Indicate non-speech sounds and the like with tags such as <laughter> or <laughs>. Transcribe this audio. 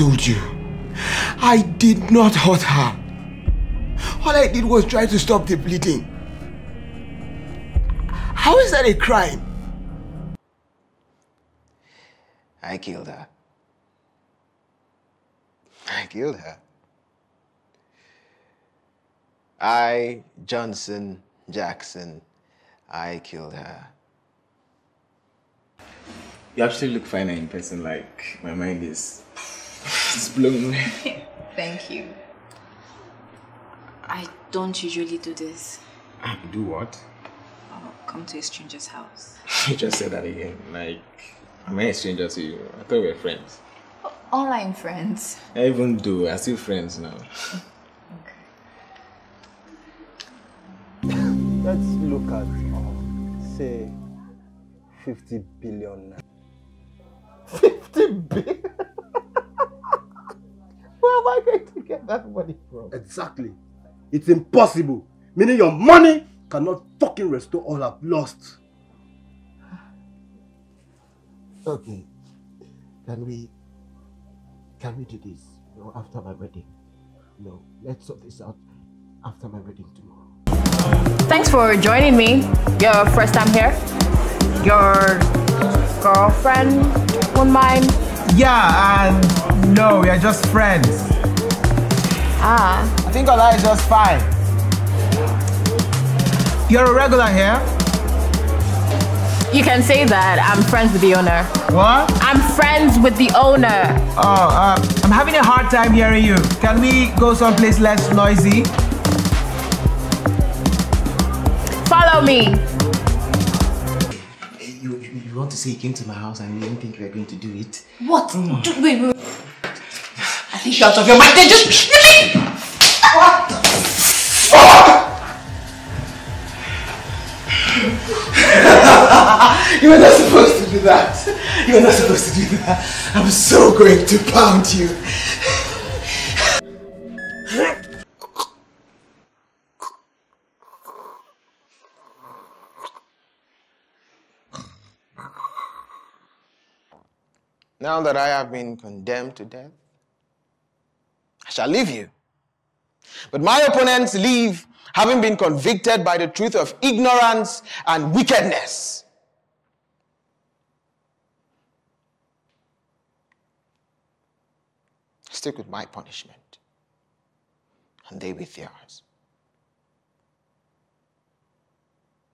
told you, I did not hurt her. All I did was try to stop the bleeding. How is that a crime? I killed her. I killed her. I, Johnson Jackson, I killed her. You actually look finer in person, like my mind is <laughs> it's blown. <laughs> Thank you. I don't usually do this. Do what? I'll come to a stranger's house. <laughs> You just said that again. Like, am I a stranger to you? I thought we were friends. Online friends. I even do. We're still friends now. okay. Let's look at, um, say, 50 billion. 50 billion? <laughs> Where am I going to get that money from? Exactly. It's impossible. Meaning your money cannot fucking restore all I've lost. Okay. Can we can we do this you know, after my wedding? No, let's sort this out after my wedding tomorrow. Thanks for joining me. Your first time here? Your girlfriend won't mind? Yeah, and no, we are just friends. Ah. I think Ola is just fine. You're a regular here? You can say that. I'm friends with the owner. What? I'm friends with the owner. Oh, uh, I'm having a hard time hearing you. Can we go someplace less noisy? Follow me. You, want to say you came to my house and you didn't think we were going to do it? What? Do- wait, wait. I think you're out of your mind. Then just <laughs> You were not supposed to do that. You were not supposed to do that. I'm so going to pound you. <laughs> Now that I have been condemned to death, I shall leave you. But my opponents leave having been convicted by the truth of ignorance and wickedness. Stick with my punishment, and they with yours.